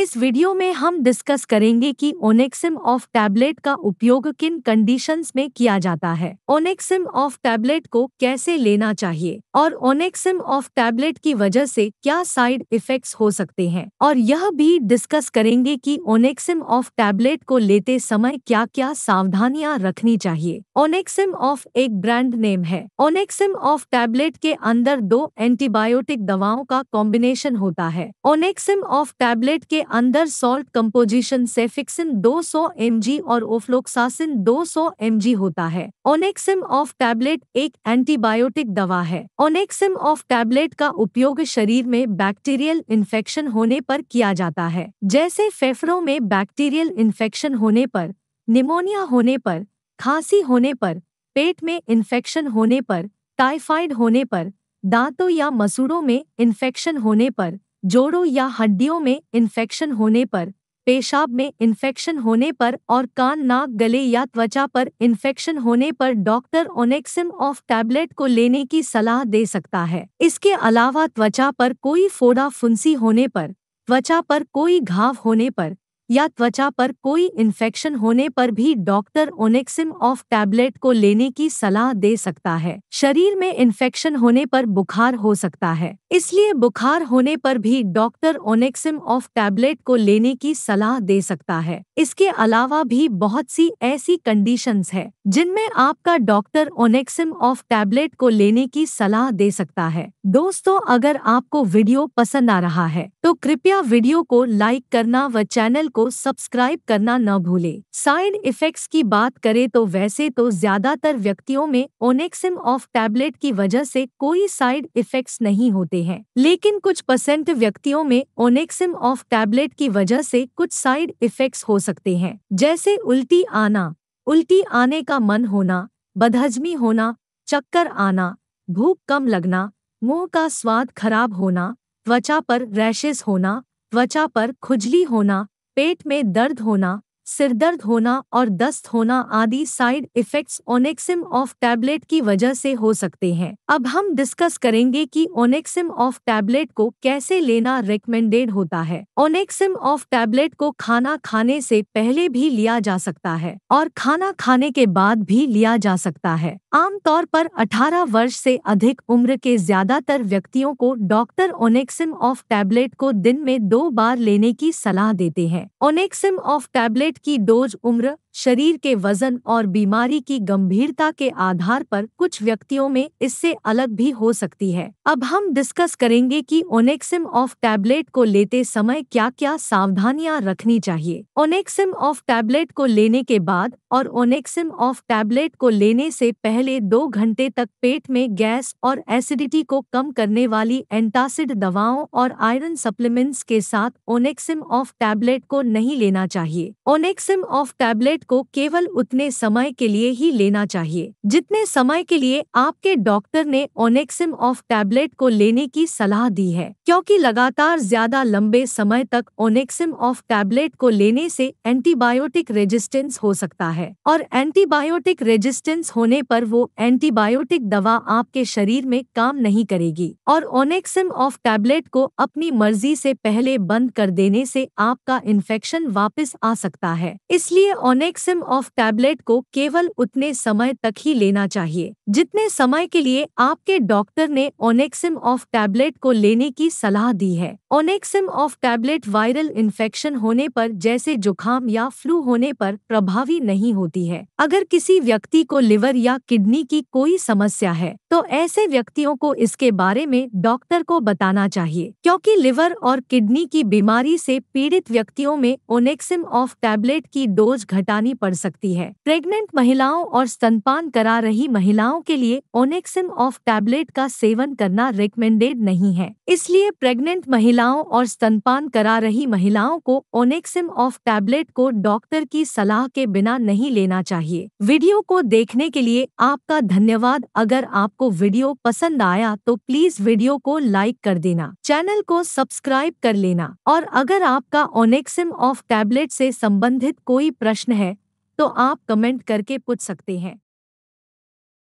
इस वीडियो में हम डिस्कस करेंगे कि ओनेक्सिम ऑफ़ टैबलेट का उपयोग किन कंडीशंस में किया जाता है। ओनेक्सिम ऑफ़ टैबलेट को कैसे लेना चाहिए और ओनेक्सिम ऑफ़ टैबलेट की वजह से क्या साइड इफेक्ट्स हो सकते हैं। और यह भी डिस्कस करेंगे कि ओनेक्सिम ऑफ़ टैबलेट को लेते समय क्या क्या सावधानियाँ रखनी चाहिए। ओनेक्सिम ऑफ़ एक ब्रांड नेम है। ओनेक्सिम ऑफ़ टैबलेट के अंदर दो एंटीबायोटिक दवाओं का कॉम्बिनेशन होता है। ओनेक्सिम ऑफ़ टैबलेट के अंदर सॉल्ट कंपोजिशन सेफिक्सिन 200 mg और ओफ्लोक्सासिन 200 mg होता है। ओनेक्सिम ऑफ़ टैबलेट एक एंटीबायोटिक दवा है। ओनेक्सिम ऑफ़ टैबलेट का उपयोग शरीर में बैक्टीरियल इन्फेक्शन होने पर किया जाता है। जैसे फेफड़ों में बैक्टीरियल इन्फेक्शन होने पर निमोनिया होने पर, खांसी होने पर, पेट में इन्फेक्शन होने पर टाइफाइड होने पर, दांतों या मसूड़ों में इन्फेक्शन होने पर जोड़ों या हड्डियों में इन्फेक्शन होने पर, पेशाब में इन्फेक्शन होने पर और कान, नाक, गले या त्वचा पर इन्फेक्शन होने पर डॉक्टर ओनेक्सिम ऑफ़ टैबलेट को लेने की सलाह दे सकता है। इसके अलावा त्वचा पर कोई फोड़ा फुंसी होने पर, त्वचा पर कोई घाव होने पर या त्वचा पर कोई इन्फेक्शन होने पर भी डॉक्टर ओनेक्सिम ऑफ़ टैबलेट को लेने की सलाह दे सकता है। शरीर में इन्फेक्शन होने पर बुखार हो सकता है। इसलिए बुखार होने पर भी डॉक्टर ओनेक्सिम ऑफ़ टैबलेट को लेने की सलाह दे सकता है। इसके अलावा भी बहुत सी ऐसी कंडीशंस है, जिनमें आपका डॉक्टर ओनेक्सिम ऑफ़ टैबलेट को लेने की सलाह दे सकता है। दोस्तों, अगर आपको वीडियो पसंद आ रहा है तो कृपया वीडियो को लाइक करना व चैनल को सब्सक्राइब करना न भूले। साइड इफेक्ट्स की बात करें तो वैसे तो ज़्यादातर व्यक्तियों में ओनेक्सिम ऑफ़ टैबलेट की वजह से कोई साइड इफेक्ट्स नहीं होते। हैं। लेकिन कुछ परसेंट व्यक्तियों में ओनेक्सिम ऑफ़ टैबलेट की वजह से कुछ साइड इफेक्ट्स हो सकते हैं। जैसे उल्टी आना, उल्टी आने का मन होना, बदहजमी होना, चक्कर आना, भूख कम लगना, मुँह का स्वाद खराब होना, त्वचा पर रैशेस होना, त्वचा पर खुजली होना, पेट में दर्द होना सिर दर्द होना और दस्त होना आदि side effects Onexim OF tablet की वजह से हो सकते हैं। अब हम डिस्कस करेंगे कि ओनेक्सिम ऑफ़ टैबलेट को कैसे लेना रिकमेंडेड होता है। ओनेक्सिम ऑफ़ टैबलेट को खाना खाने से पहले भी लिया जा सकता है और खाना खाने के बाद भी लिया जा सकता है। आमतौर पर 18 वर्ष से अधिक उम्र के ज़्यादातर व्यक्तियों को डॉक्टर ओनेक्सिम ऑफ़ टैबलेट को दिन में दो बार लेने की सलाह देते हैं। ओनेक्सिम ऑफ़ टैबलेट की डोज उम्र शरीर के वज़न और बीमारी की गंभीरता के आधार पर कुछ व्यक्तियों में इससे अलग भी हो सकती है। अब हम डिस्कस करेंगे कि ओनेक्सिम ऑफ़ टैबलेट को लेते समय क्या क्या सावधानियाँ रखनी चाहिए। ओनेक्सिम ऑफ़ टैबलेट को लेने के बाद और ओनेक्सिम ऑफ़ टैबलेट को लेने से पहले दो घंटे तक पेट में गैस और एसिडिटी को कम करने वाली एंटासिड दवाओं और आयरन सप्लीमेंट्स के साथ ओनेक्सिम ऑफ़ टैबलेट को नहीं लेना चाहिए। ओनेक्सिम ऑफ़ टैबलेट टैबलेट को केवल उतने समय के लिए ही लेना चाहिए, जितने समय के लिए आपके डॉक्टर ने ओनेक्सिम ऑफ़ टैबलेट को लेने की सलाह दी है, क्योंकि लगातार ज़्यादा लंबे समय तक ओनेक्सिम ऑफ़ टैबलेट को लेने से एंटीबायोटिक रेजिस्टेंस हो सकता है, और एंटीबायोटिक रेजिस्टेंस होने पर वो एंटीबायोटिक दवा आपके शरीर में काम नहीं करेगी, और ओनेक्सिम ऑफ़ टैबलेट को अपनी मर्ज़ी से पहले बंद कर देने से आपका इन्फेक्शन वापस आ सकता है, इसलिए ओनेक्स ओनेक्सिम ऑफ़ टैबलेट को केवल उतने समय तक ही लेना चाहिए, जितने समय के लिए आपके डॉक्टर ने ओनेक्सिम ऑफ़ टैबलेट को लेने की सलाह दी है। Onexim OF tablet viral infection होने पर जैसे जुखाम या फ्लू होने पर प्रभावी नहीं होती है। अगर किसी व्यक्ति को लिवर या किडनी की कोई समस्या है तो ऐसे व्यक्तियों को इसके बारे में डॉक्टर को बताना चाहिए, क्योंकि लिवर और किडनी की बीमारी से पीड़ित व्यक्तियों में ओनेक्सिम ऑफ़ टैबलेट की डोज घटा चुकानी पड़ सकती है। प्रेग्नेंट महिलाओं और स्तनपान करा रही महिलाओं के लिए ओनेक्सिम ऑफ़ टैबलेट का सेवन करना रिकमेंडेड नहीं है। इसलिए प्रेग्नेंट महिलाओं और स्तनपान करा रही महिलाओं को ओनेक्सिम ऑफ़ टैबलेट को डॉक्टर की सलाह के बिना नहीं लेना चाहिए। वीडियो को देखने के लिए आपका धन्यवाद। अगर आपको वीडियो पसंद आया तो प्लीज़ वीडियो को लाइक कर देना, चैनल को सब्सक्राइब कर लेना और अगर आपका ओनेक्सिम ऑफ़ टैबलेट से संबंधित कोई प्रश्न है तो आप कमेंट करके पूछ सकते हैं।